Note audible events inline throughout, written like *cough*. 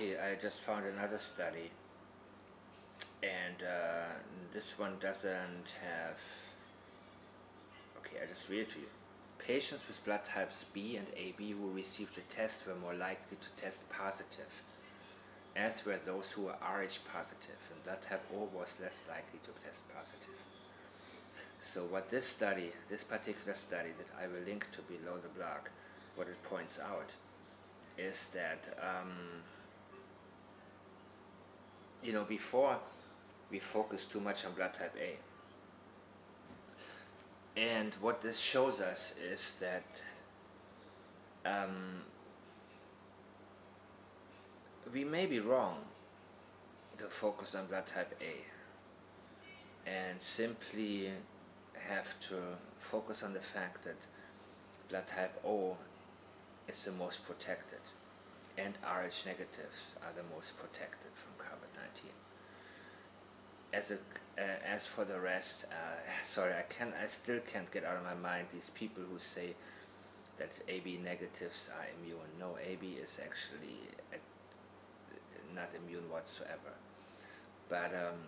I just found another study and uh, this one doesn't have okay I just read it to you. Patients with blood types B and AB who received the test were more likely to test positive as were those who were Rh positive and blood type O was less likely to test positive. So what this study this particular study that I will link to below the blog what it points out is that um, you know before we focus too much on blood type A. And what this shows us is that um, we may be wrong to focus on blood type A and simply have to focus on the fact that blood type O is the most protected and Rh negatives are the most protected from COVID-19 as a uh, as for the rest, uh, *laughs* sorry, I can I still can't get out of my mind these people who say that AB negatives are immune. No, AB is actually uh, not immune whatsoever. But um,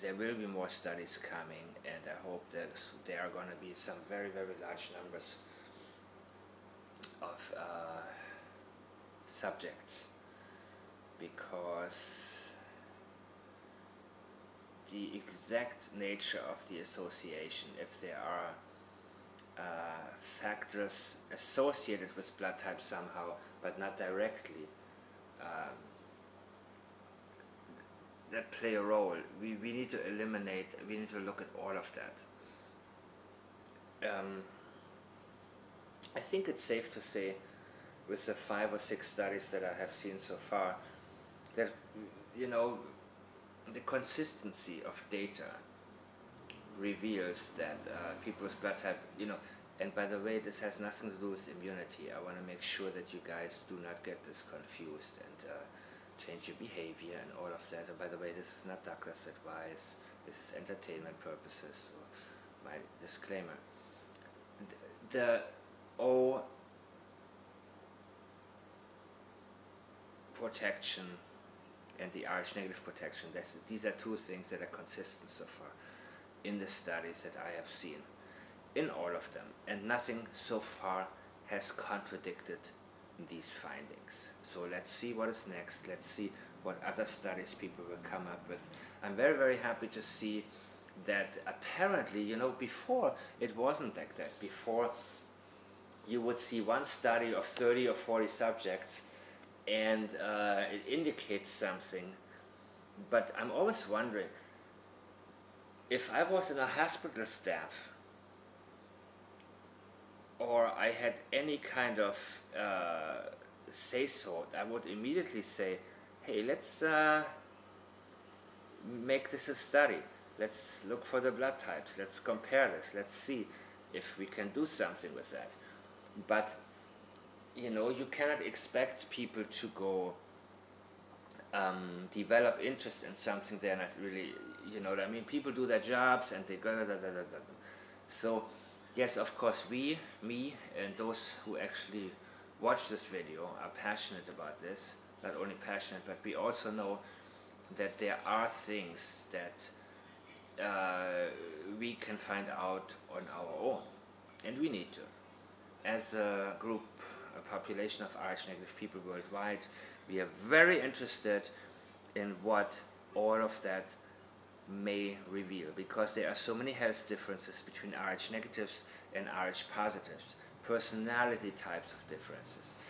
there will be more studies coming, and I hope that there are going to be some very very large numbers of uh, subjects because the exact nature of the association, if there are uh, factors associated with blood type somehow, but not directly, um, that play a role. We, we need to eliminate, we need to look at all of that. Um, I think it's safe to say, with the five or six studies that I have seen so far, that, you know, the consistency of data reveals that uh, people with blood type, you know, and by the way, this has nothing to do with immunity. I want to make sure that you guys do not get this confused and uh, change your behavior and all of that. And by the way, this is not Douglas advice. This is entertainment purposes. So my disclaimer. The O protection and the Rh negative protection. That's, these are two things that are consistent so far in the studies that I have seen, in all of them, and nothing so far has contradicted these findings. So let's see what is next. Let's see what other studies people will come up with. I'm very, very happy to see that apparently, you know, before it wasn't like that. Before you would see one study of 30 or 40 subjects and uh, it indicates something. But I'm always wondering if I was in a hospital staff or I had any kind of uh, say so, I would immediately say, hey, let's uh, make this a study. Let's look for the blood types. Let's compare this. Let's see if we can do something with that. But you know, you cannot expect people to go um, develop interest in something they're not really, you know what I mean? People do their jobs and they go, da, da, da, da, da. So, yes, of course, we, me, and those who actually watch this video are passionate about this. Not only passionate, but we also know that there are things that uh, we can find out on our own. And we need to. As a group population of Rh negative people worldwide. We are very interested in what all of that may reveal because there are so many health differences between Rh negatives and Rh positives, personality types of differences,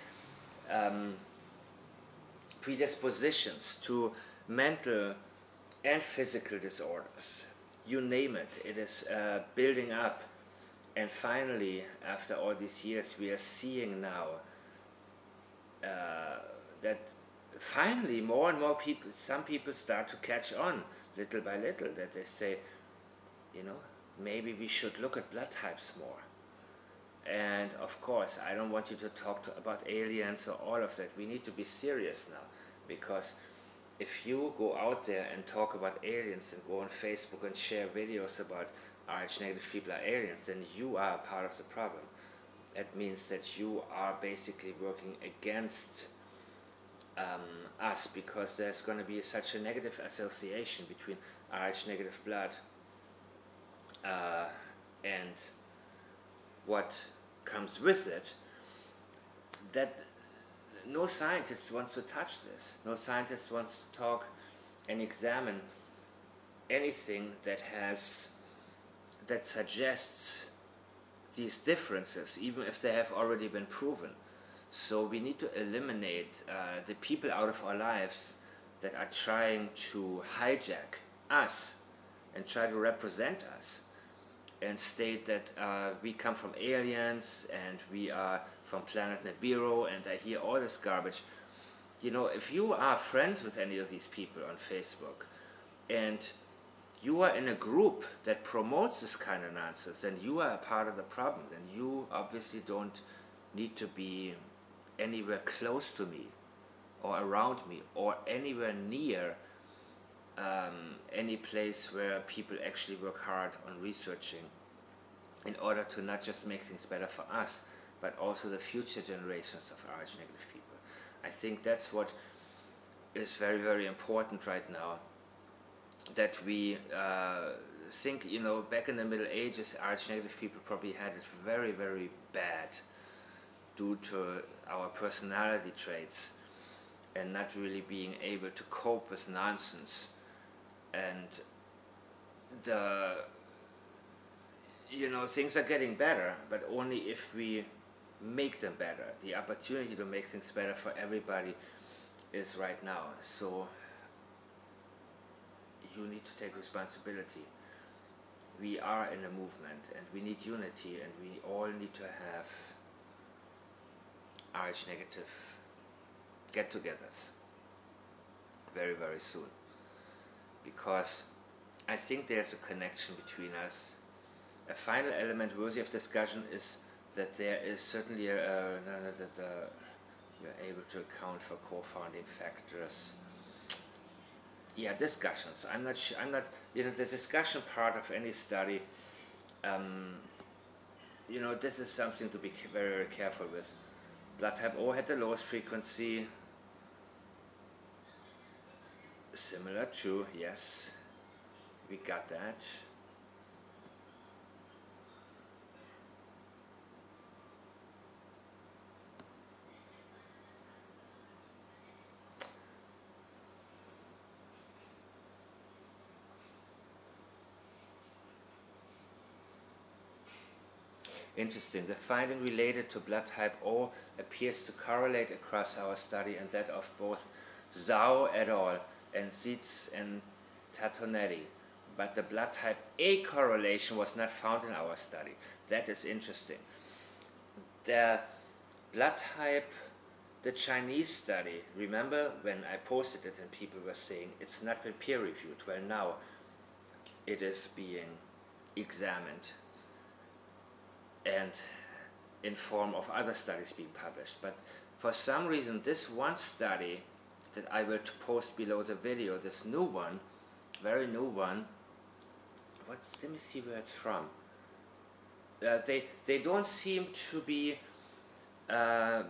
um, predispositions to mental and physical disorders. You name it, it is uh, building up and finally, after all these years, we are seeing now uh, that finally more and more people, some people start to catch on little by little, that they say, you know, maybe we should look at blood types more. And of course, I don't want you to talk to, about aliens or all of that. We need to be serious now because if you go out there and talk about aliens and go on Facebook and share videos about Rh negative people are aliens, then you are part of the problem. That means that you are basically working against um, us because there's going to be such a negative association between Rh negative blood uh, and what comes with it that no scientist wants to touch this. No scientist wants to talk and examine anything that has that suggests these differences, even if they have already been proven. So we need to eliminate uh, the people out of our lives that are trying to hijack us and try to represent us and state that uh, we come from aliens and we are from planet Nibiru and I hear all this garbage. You know, if you are friends with any of these people on Facebook and you are in a group that promotes this kind of nonsense, then you are a part of the problem. Then you obviously don't need to be anywhere close to me or around me or anywhere near um, any place where people actually work hard on researching in order to not just make things better for us, but also the future generations of Rh negative people. I think that's what is very, very important right now. That we uh, think, you know, back in the Middle Ages, Rh negative people probably had it very, very bad due to our personality traits and not really being able to cope with nonsense. And the, you know, things are getting better, but only if we make them better. The opportunity to make things better for everybody is right now. So you need to take responsibility. We are in a movement and we need unity and we all need to have Rh negative get-togethers very very soon because I think there's a connection between us. A final element worthy of discussion is that there is certainly a, uh, that you're able to account for confounding factors. Yeah, discussions. I'm not. sure, I'm not. You know, the discussion part of any study. Um, you know, this is something to be very, very careful with. Blood type O had the lowest frequency. Similar to yes, we got that. Interesting. The finding related to blood type O appears to correlate across our study and that of both Zhao et al. and Zietz and Tatonetti. But the blood type A correlation was not found in our study. That is interesting. The blood type, the Chinese study, remember when I posted it and people were saying it's not been peer reviewed. Well now it is being examined and in form of other studies being published. But for some reason, this one study that I will post below the video, this new one, very new one, what's, let me see where it's from. Uh, they, they don't seem to be, uh,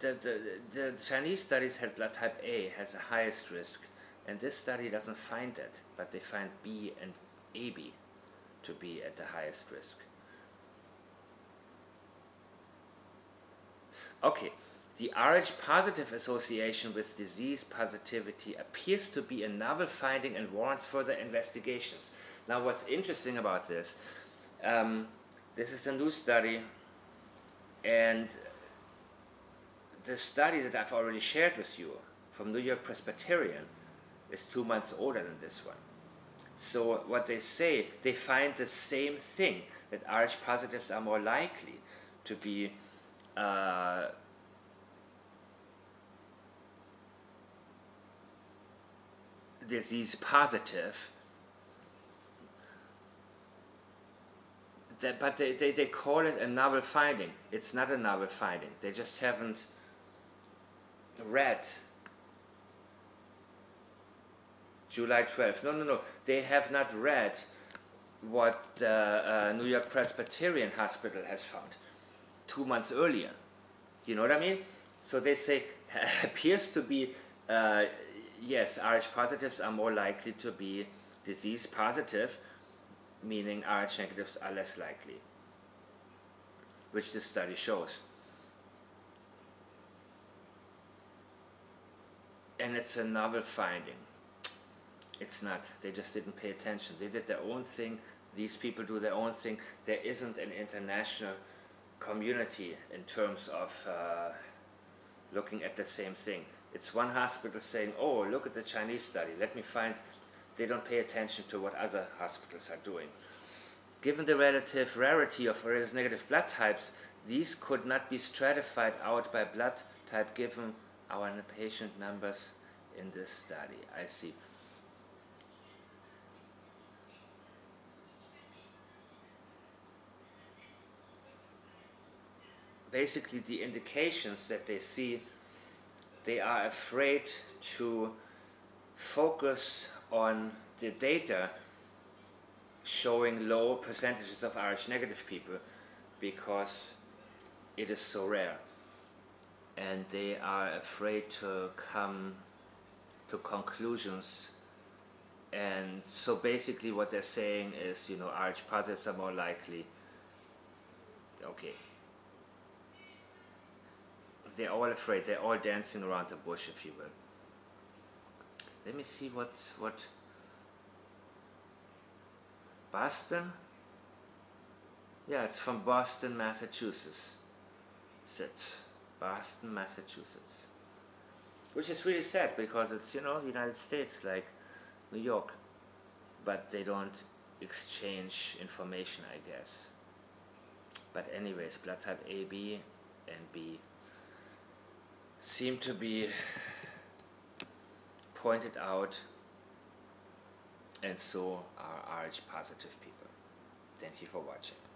the, the, the Chinese studies had blood type A has the highest risk, and this study doesn't find that, but they find B and AB to be at the highest risk. Okay, the Rh positive association with disease positivity appears to be a novel finding and warrants further investigations. Now what's interesting about this, um, this is a new study and the study that I've already shared with you from New York Presbyterian is two months older than this one. So what they say, they find the same thing, that Rh positives are more likely to be uh, disease positive that, but they, they, they call it a novel finding. It's not a novel finding. They just haven't read July 12th. No, no, no. They have not read what the uh, New York Presbyterian Hospital has found two months earlier. You know what I mean? So they say *laughs* appears to be, uh, yes, Rh positives are more likely to be disease positive, meaning Rh negatives are less likely, which this study shows. And it's a novel finding. It's not. They just didn't pay attention. They did their own thing. These people do their own thing. There isn't an international community in terms of uh, looking at the same thing. It's one hospital saying, oh, look at the Chinese study. Let me find, they don't pay attention to what other hospitals are doing. Given the relative rarity of Rh negative blood types, these could not be stratified out by blood type given our patient numbers in this study. I see. Basically the indications that they see, they are afraid to focus on the data showing low percentages of Rh negative people because it is so rare. And they are afraid to come to conclusions. And so basically what they're saying is you know Rh positives are more likely. Okay they're all afraid. They're all dancing around the bush, if you will. Let me see what what Boston. Yeah, it's from Boston, Massachusetts. It's Boston, Massachusetts. Which is really sad because it's, you know, United States like New York. But they don't exchange information, I guess. But anyways, blood type AB and B seem to be pointed out and so are Rh positive people. Thank you for watching.